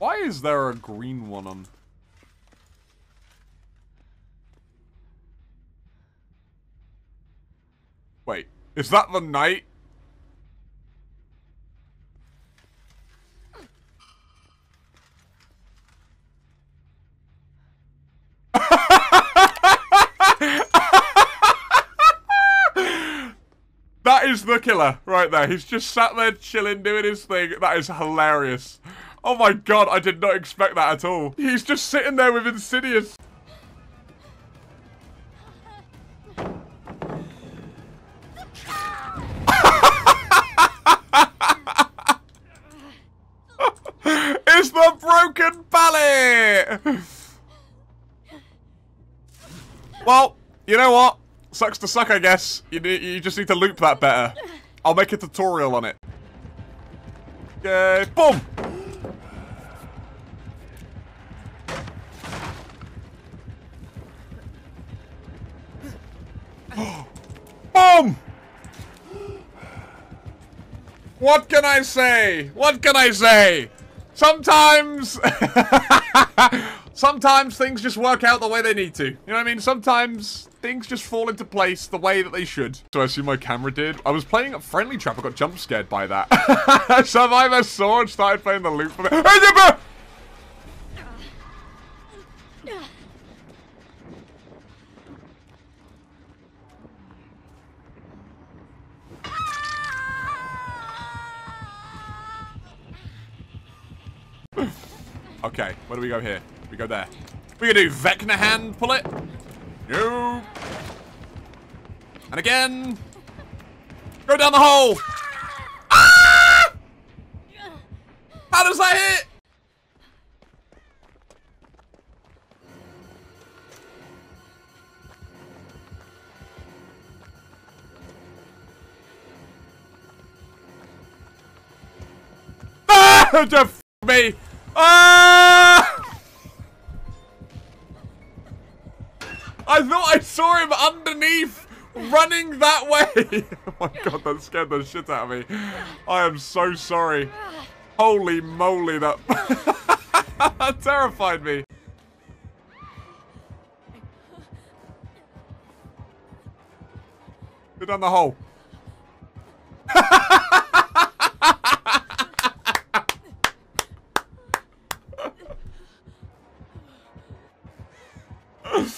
Why is there a green one on? Wait, is that the knight? That is the killer right there. He's just sat there chilling, doing his thing. That is hilarious. Oh my god, I did not expect that at all. He's just sitting there with Insidious. it's the broken pallet! Well, you know what? Sucks to suck, I guess. You, you just need to loop that better. I'll make a tutorial on it. Yay. Boom! What can I say? What can I say? Sometimes... Sometimes things just work out the way they need to. You know what I mean? Sometimes things just fall into place the way that they should. So I see my camera did. I was playing a friendly trap. I got jump scared by that. Survivor Sword started playing the loop Okay, where do we go here? We go there. We gonna do Vecna hand pull it? No. And again. Go down the hole. Ah! How does that hit? Ah! Just me. Ah! I thought I saw him underneath running that way. oh my god, that scared the shit out of me. I am so sorry. Holy moly, that, that terrified me. Go down the hole.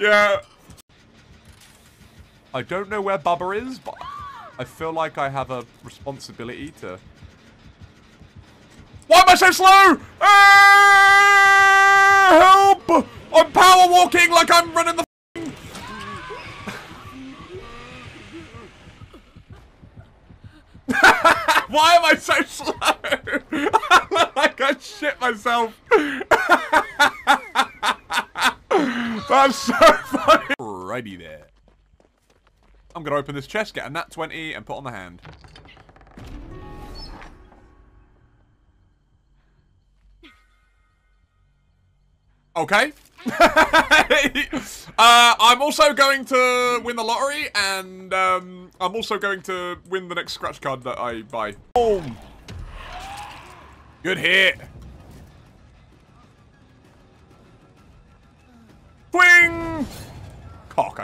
Yeah. I don't know where Bubba is, but I feel like I have a responsibility to... Why am I so slow? Ah, help! I'm power walking like I'm running the Why am I so slow? I look like I shit myself. That's so funny. Righty there. I'm going to open this chest, get a nat 20, and put on the hand. Okay. uh, I'm also going to win the lottery, and um, I'm also going to win the next scratch card that I buy. Boom. Good hit.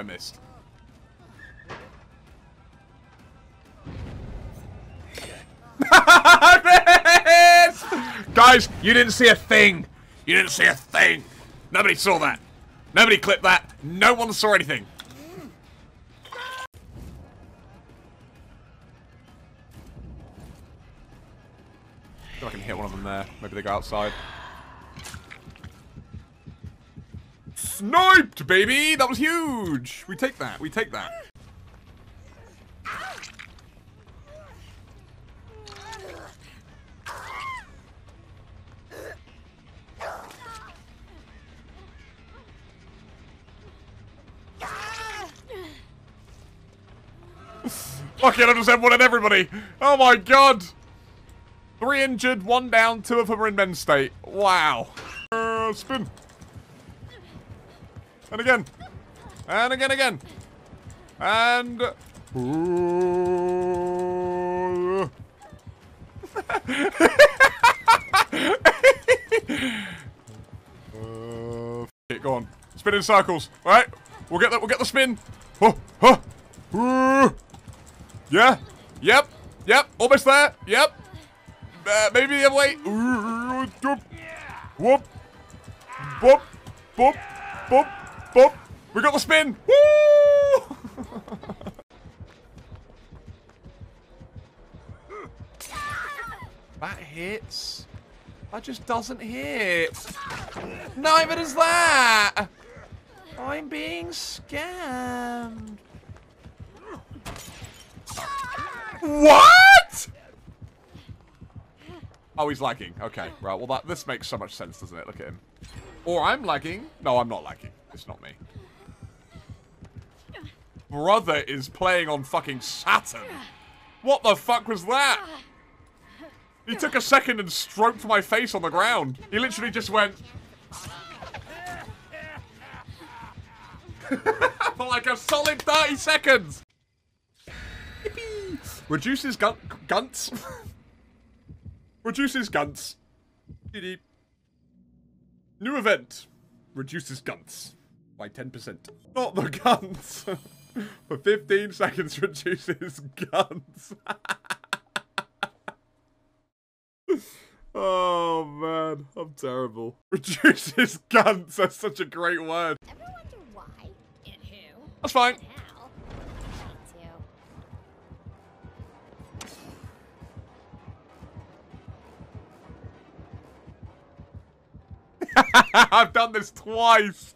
Missed. Guys, you didn't see a thing. You didn't see a thing. Nobody saw that. Nobody clipped that. No one saw anything. I can hit one of them there. Maybe they go outside. Sniped, baby! That was huge! We take that. We take that. Fuck it, I just have one at everybody. Oh my god. Three injured, one down, two of them are in men's state. Wow. Uh, spin. And again. And again, again. And... uh, it, go on. Spin in circles. All right. We'll get that. We'll get the spin. Huh, huh, Uh, yeah. Yep. Yep. Almost there. Yep. Uh, maybe the other way. Whoop. Whoop. Boop. Boop. Boop. Boop. We got the spin. Woo! that hits. That just doesn't hit. Neither does that. I'm being scammed. What? Oh, he's lagging. Okay, right. Well, that this makes so much sense, doesn't it? Look at him. Or I'm lagging. No, I'm not lagging. It's not me. Brother is playing on fucking Saturn. What the fuck was that? He took a second and stroked my face on the ground. He literally just went... For like a solid 30 seconds. Yippee. Reduces gun gunts. Reduces gunts. New event. Reduces gunts by 10%. Not the guns. For 15 seconds reduces guns. oh man, I'm terrible. Reduces guns, that's such a great word. Ever wonder why? And who? That's fine. I've done this twice.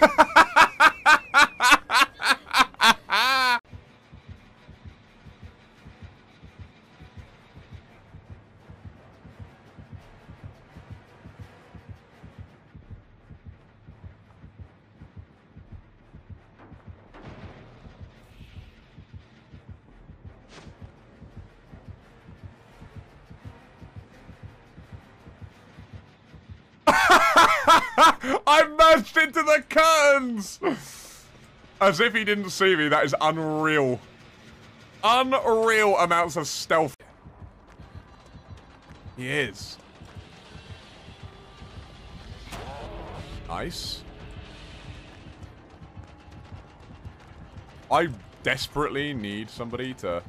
I merged into the curtains! As if he didn't see me, that is unreal. Unreal amounts of stealth. He is. Nice. I desperately need somebody to...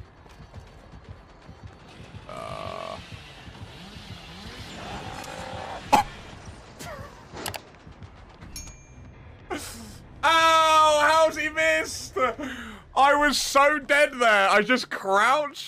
I was so dead there. I just crouched.